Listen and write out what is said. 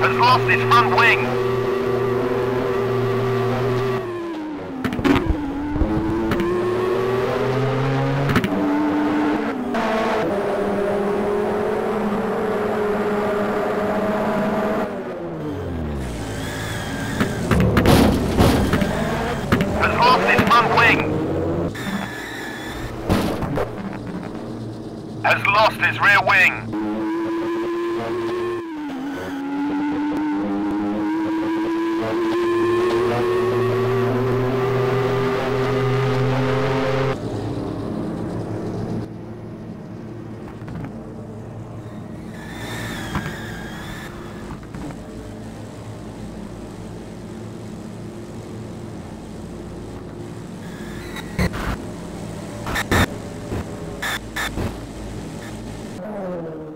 Has lost its front wing. Has lost his front wing. Has lost his rear wing. Oh.